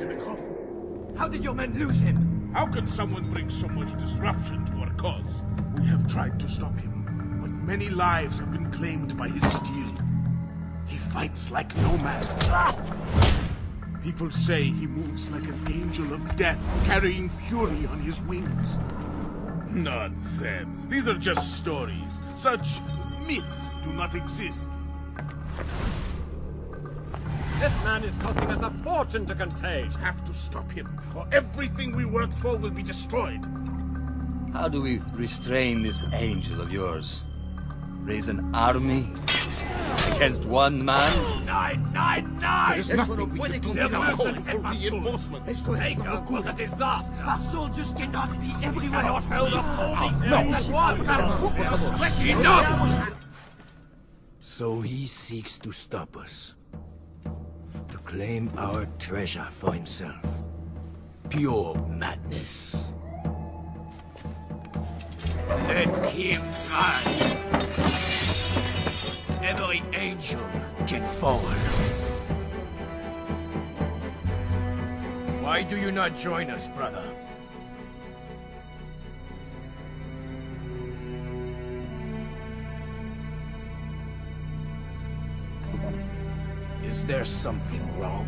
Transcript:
It's in the coffin. How did your men lose him? How can someone bring so much disruption to our cause? We have tried to stop him, but many lives have been claimed by his stealing. He fights like no man. People say he moves like an angel of death, carrying fury on his wings. Nonsense. These are just stories. Such myths do not exist. This man is costing us a fortune to contain. We have to stop him, or everything we worked for will be destroyed. How do we restrain this angel of yours? Raise an army? Against one man? Nine, nine, nine! There's nothing we can do The without person calling for Epa's reinforcements. Takeoff was a disaster. Our soldiers cannot be everywhere. Cannot hold up all these men at once. Enough! So he seeks to stop us. Claim our treasure for himself. Pure madness. Let him try. Every angel can fall. Why do you not join us, brother? Is there something wrong?